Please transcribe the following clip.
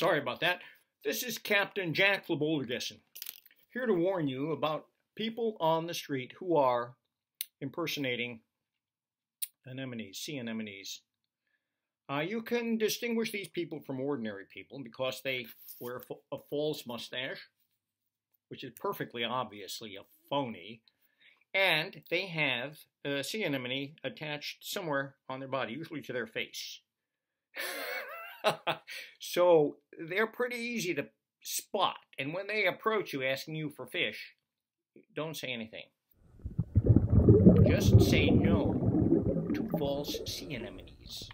Sorry about that. This is Captain Jack Flaboldergessen, here to warn you about people on the street who are impersonating anemones, sea anemones. Uh, you can distinguish these people from ordinary people because they wear a false mustache, which is perfectly obviously a phony, and they have a sea anemone attached somewhere on their body, usually to their face. so they're pretty easy to spot. And when they approach you asking you for fish, don't say anything. Just say no to false sea anemones.